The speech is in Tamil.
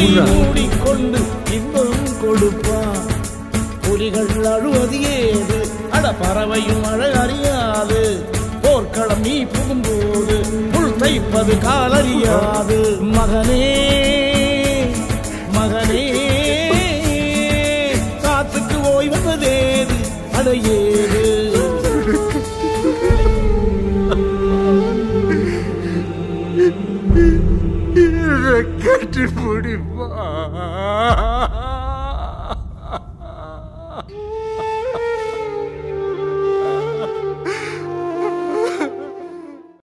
மூடிக்கொண்டு இன்பம் கொடுப்பான். புலிகள் அழுவது ஏது? அட பறவையும் அழ அறியாது. போர்க்களம் நீ புகும்போது புல் தைப்பது காலறியாது மகனே மகனே காத்துக்கு ஓய்வதேது அடையேது கட்டி முடிப்பா